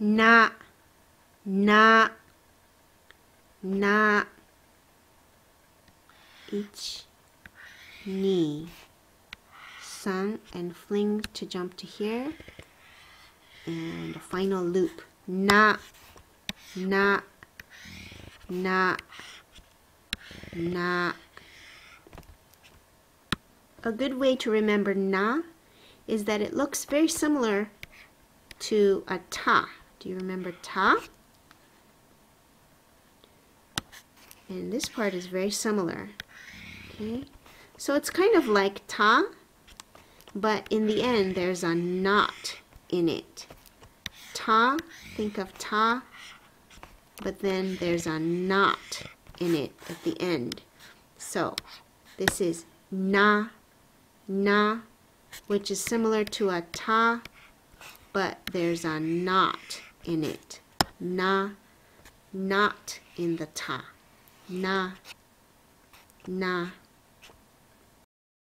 na, na, na. Each knee. Sun and fling to jump to here. And a final loop. Na, na, na, na. A good way to remember na is that it looks very similar to a ta. Do you remember ta? And this part is very similar. Okay, so it's kind of like ta, but in the end there's a knot in it. Ta, think of ta, but then there's a knot in it at the end. So this is na, na, which is similar to a ta, but there's a knot in it. Na, knot in the ta. Na, na.